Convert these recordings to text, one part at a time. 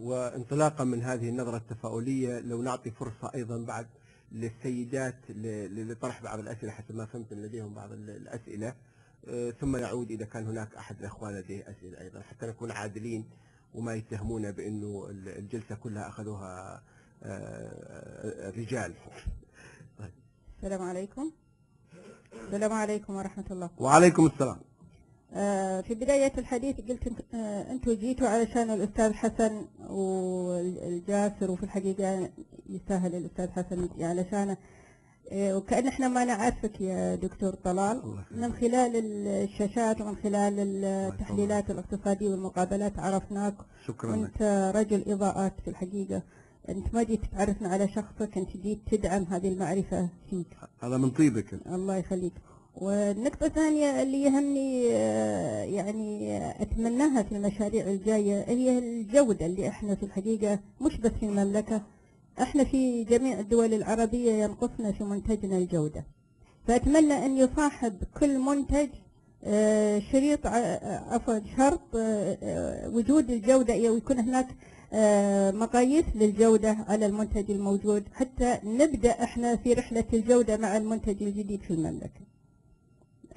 وانطلاقا من هذه النظرة التفاؤلية لو نعطي فرصة أيضا بعد للسيدات لطرح بعض الأسئلة حسب ما فهمت إن لديهم بعض ال- الأسئلة. آه، ثم نعود إذا كان هناك أحد الأخوان لديه أسئلة أيضا حتى نكون عادلين وما يتهمونا بأنه ال- الجلسة كلها أخذوها آه، رجال. السلام عليكم. السلام عليكم ورحمة الله. وعليكم السلام. في بداية الحديث قلت آه، أنتم جيتوا علشان الأستاذ حسن والجاسر وفي الحقيقة يستاهل الأستاذ حسن علشانه. آه، وكأن إحنا ما نعرفك يا دكتور طلال. من خلال الشاشات ومن خلال التحليلات الاقتصادية والمقابلات عرفناك. شكرا وانت رجل إضاءات في الحقيقة. انت ما جيت تعرفنا على شخصك انت جيت تدعم هذه المعرفة فيك. هذا من طيبك. الله يخليك. والنقطة الثانية اللي يهمني آه، يعني آه، أتمناها في المشاريع الجاية هي الجودة اللي إحنا في الحقيقة مش بس في المملكة إحنا في جميع الدول العربية ينقصنا في منتجنا الجودة. فأتمنى أن يصاحب كل منتج آه، شريط عفوا شرط وجود الجودة أو يكون هناك مقاييس للجودة على المنتج الموجود حتى نبدأ إحنا في رحلة الجودة مع المنتج الجديد في المملكة.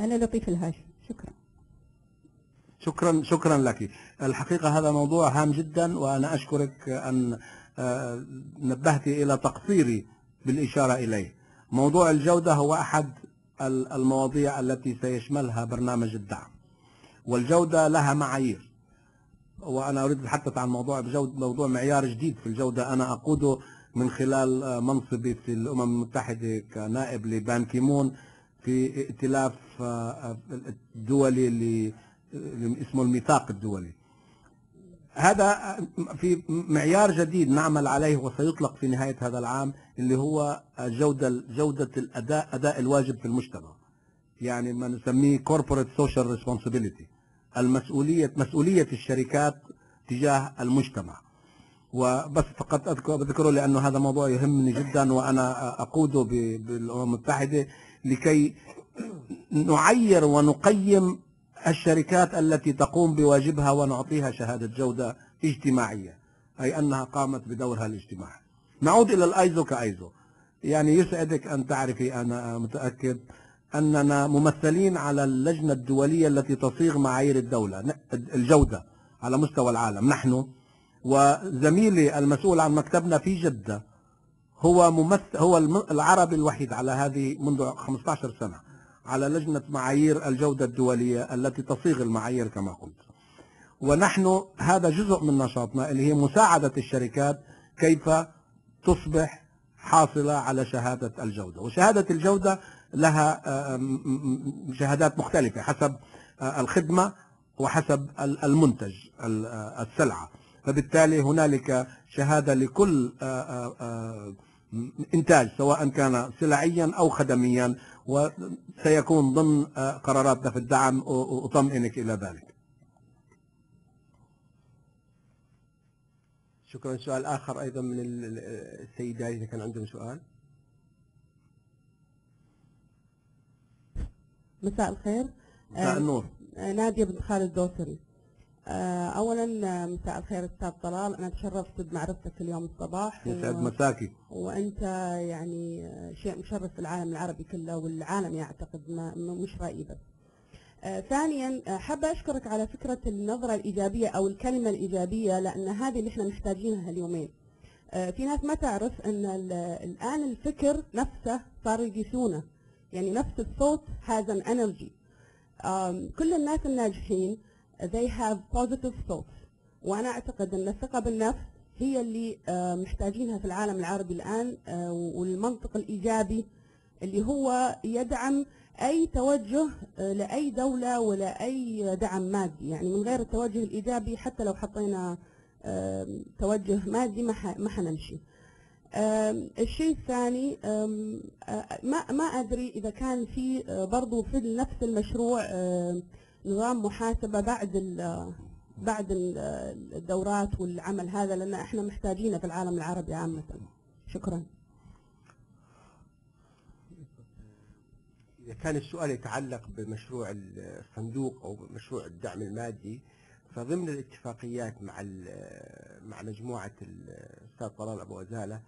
أنا لطيف الهاشم شكرا. شكرا شكرا لك. الحقيقة هذا موضوع هام جدا وأنا أشكرك أن آه، نبهت إلى تقصيري بالإشارة إليه. موضوع الجودة هو أحد ال- المواضيع التي سيشملها برنامج الدعم. والجودة لها معايير. وأنا أريد التحدث عن موضوع الجودة موضوع معيار جديد في الجودة أنا أقوده من خلال آه، منصبي في الأمم المتحدة كنائب لبان كيمون في ائتلاف آه، الدولي اللي اسمه الميثاق الدولي. هذا في معيار جديد نعمل عليه وسيطلق في نهاية هذا العام اللي هو جودة جودة الأداء أداء الواجب في المجتمع. يعني ما نسميه corporate social responsibility المسؤولية مسؤولية الشركات تجاه المجتمع. وبس فقط أذكر بذكره لأنه هذا موضوع يهمني جدا وأنا أقوده بالأمم المتحدة. لكي نعير ونقيم الشركات التي تقوم بواجبها ونعطيها شهادة جودة اجتماعية أي أنها قامت بدورها الاجتماعي. نعود إلى الأيزو كأيزو. يعني يسعدك أن تعرفي أنا متأكد أننا ممثلين على اللجنة الدولية التي تصيغ معايير الدولة الجودة على مستوى العالم نحن. وزميلي المسؤول عن مكتبنا في جدة هو ممثل هو العربي الوحيد على هذه منذ 15 سنة على لجنة معايير الجودة الدولية التي تصيغ المعايير كما قلت. ونحن هذا جزء من نشاطنا اللي هي مساعدة الشركات كيف تصبح حاصلة على شهادة الجودة. وشهادة الجودة لها آه، شهادات مختلفة حسب آه، الخدمة وحسب ال- المنتج ال- آه، السلعة. فبالتالي هنالك شهادة لكل إنتاج سواء كان سلعيا أو خدميا وسيكون ضمن آه، قراراتنا في الدعم و- وأطمئنك إلى ذلك. شكرا. سؤال آخر أيضا من ال- ال- السيدات إذا كان عندهم سؤال. مساء الخير. مساء آه، النور. آه، نادية بنت خالد الدوسري آه، أولا آه، مساء الخير أستاذ طلال. أنا تشرفت بمعرفتك اليوم الصباح يسعد و- مساكي. وأنت يعني آه، شيء مشرف في العالم العربي كله والعالم يعتقد ما مش رأيي بس ثانيا حابة أشكرك على فكرة النظرة الإيجابية أو الكلمة الإيجابية لأن هذه اللي إحنا محتاجينها اليومين. في ناس ما تعرف أن ال- الآن الفكر نفسه صاروا يقيسونه. يعني نفس الصوت energy um, كل الناس الناجحين they have positive thoughts. وأنا أعتقد أن الثقة بالنفس هي اللي آه، محتاجينها في العالم العربي الآن آه، والمنطق الإيجابي اللي هو يدعم أي توجه آه، لأي دولة ولا أي دعم مادي. يعني من غير التوجه الإيجابي حتى لو حطينا توجه مادي ما حنمشي. الشيء الثاني ما ما أدري إذا كان في برضو في نفس المشروع نظام محاسبة بعد ال- بعد ال- الدورات والعمل هذا لأن إحنا محتاجينه في العالم العربي عامة. شكرا. إذا كان السؤال يتعلق بمشروع الصندوق أو مشروع الدعم المادي فضمن الاتفاقيات مع ال- مع مجموعة الأستاذ طلال أبو غزالة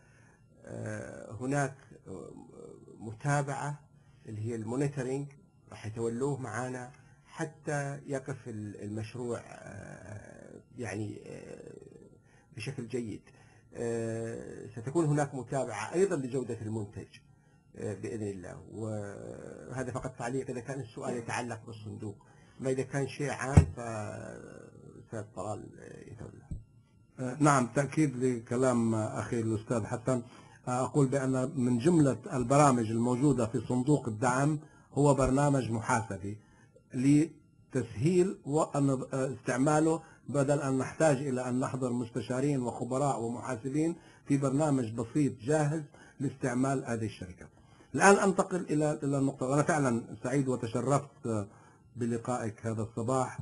آه، هناك آه، متابعة اللي هي المونيتورنج راح يتولوه معانا حتى يقف ال- المشروع آه، يعني آه، بشكل جيد. آه، ستكون هناك متابعة أيضا لجودة المنتج بإذن الله. وهذا فقط تعليق. إذا كان السؤال يتعلق بالصندوق ما إذا كان شيء عام فأستاذ طلال يتولى نعم. تأكيد لكلام أخي الأستاذ حسن. أقول بأن من جملة البرامج الموجودة في صندوق الدعم هو برنامج محاسبي. لتسهيل استعماله بدل أن نحتاج إلى أن نحضر مستشارين وخبراء ومحاسبين في برنامج بسيط جاهز لاستعمال هذه الشركات الآن أنتقل إلى إلى النقطة. وأنا فعلا سعيد وتشرفت بلقائك هذا الصباح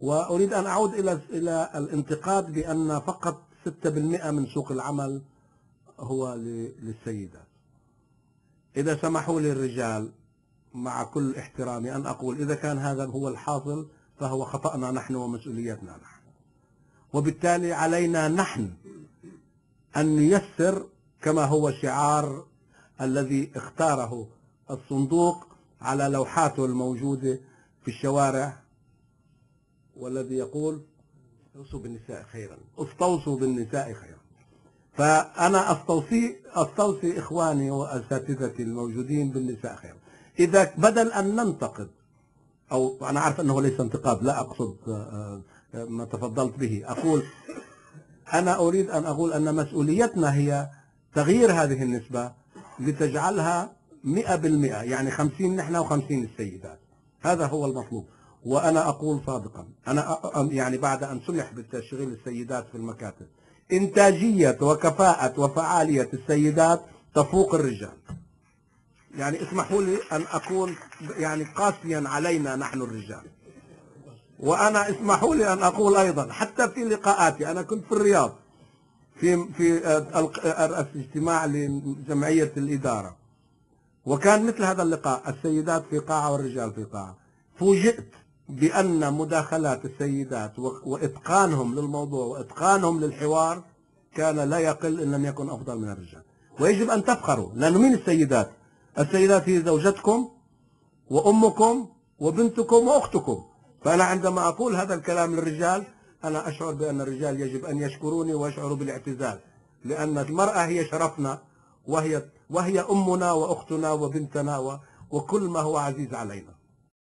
وأريد أن أعود إلى إلى الانتقاد بأن فقط 6% من سوق العمل هو للسيدات. إذا سمحوا لي الرجال مع كل احترامي أن أقول إذا كان هذا هو الحاصل فهو خطأنا نحن ومسؤوليتنا نحن. وبالتالي علينا نحن أن نيسر كما هو شعار الذي اختاره الصندوق على لوحاته الموجودة في الشوارع والذي يقول أوصوا بالنساء خيرا. استوصوا بالنساء خيرا. فأنا أستوصي أستوصي إخواني وأساتذتي الموجودين بالنساء خيرا. إذا بدل أن ننتقد أو أنا عارف أنه ليس انتقاد لا أقصد آه، آه، ما تفضلت به. أقول أنا أريد أن أقول أن مسؤوليتنا هي تغيير هذه النسبة لتجعلها مئة بالمئة يعني خمسين نحن وخمسين السيدات. هذا هو المطلوب. وأنا أقول صادقا أنا يعني بعد أن سمح بالتشغيل السيدات في المكاتب إنتاجية وكفاءة وفعالية السيدات تفوق الرجال. يعني اسمحوا لي أن أكون يعني قاسيا علينا نحن الرجال. وأنا اسمحوا لي أن أقول أيضا حتى في لقاءاتي أنا كنت في الرياض في في آه، الق- آه، اجتماع لجمعية الإدارة. وكان مثل هذا اللقاء السيدات في قاعة والرجال في قاعة. فوجئت بأن مداخلات السيدات وإتقانهم للموضوع وإتقانهم للحوار كان لا يقل إن لم يكن أفضل من الرجال. ويجب أن تفخروا لأنه مين السيدات؟ السيدات هي زوجتكم وأمكم وبنتكم وأختكم. فأنا عندما أقول هذا الكلام للرجال أنا أشعر بأن الرجال يجب أن يشكروني ويشعروا بالاعتزاز لأن المرأة هي شرفنا وهي وهي أمنا وأختنا وبنتنا وكل ما هو عزيز علينا.